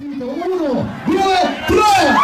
Uno, dos, tres.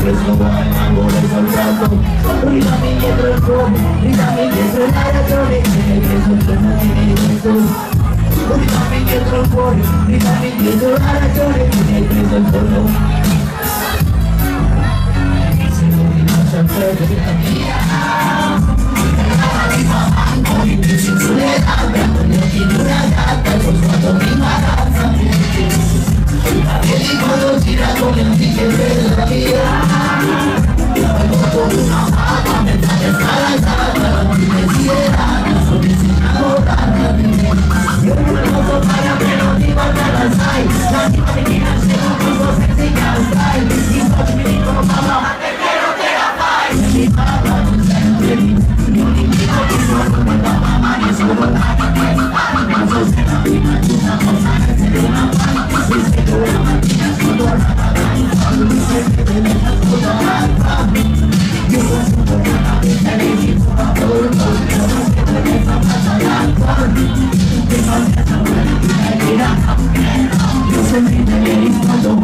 se suba el mango del soldado Rígame que trocó, rígame que suena la trompeta El que suena tiene la El Se lo a San Pedro, Perico, tirado, le dije, pero la vida No me por una vaca, me trae el salazar Para que me diera, no me enseña a borrar Yo no me puedo para que no te iba a calanzar La misma menina se confuso, se enseña a usar Y só de menino no fala, até que não tenha paz Me fala, não sei o que me Não me diga que sou, não me dá uma maria Sou vontade, mas você não imagina, não sabe Yo soy líder y todo.